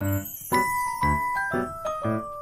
Thank you.